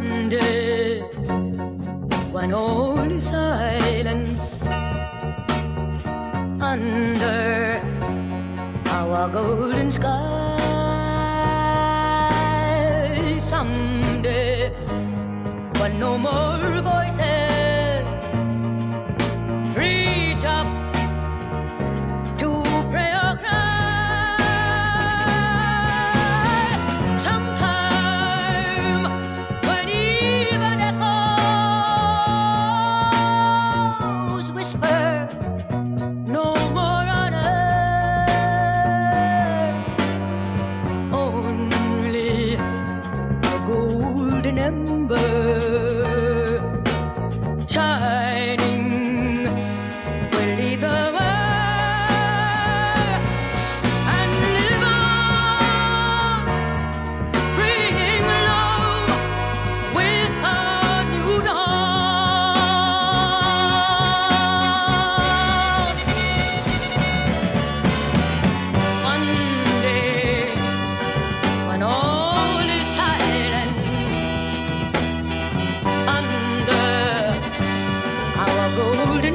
Sunday when all is silence under our golden sky. Someday when no more voices. Free no more on earth. Only a golden ember.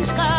Мишка.